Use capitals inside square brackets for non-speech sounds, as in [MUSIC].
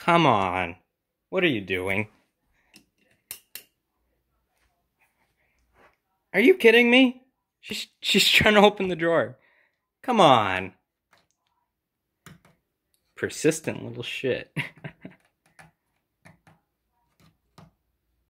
Come on. What are you doing? Are you kidding me? She's she's [LAUGHS] trying to open the drawer. Come on. Persistent little shit. [LAUGHS]